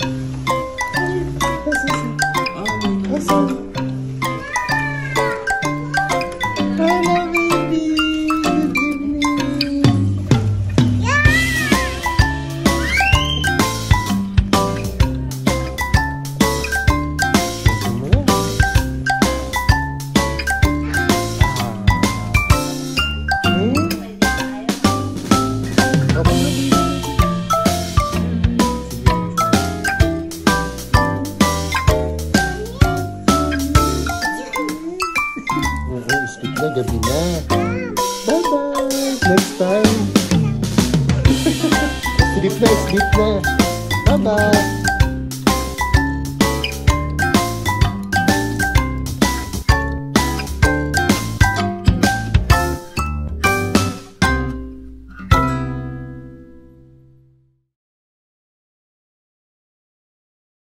Thank you. Oo, sleep na, gabi na. Bye-bye! Next time! sleep sleep. Bye-bye!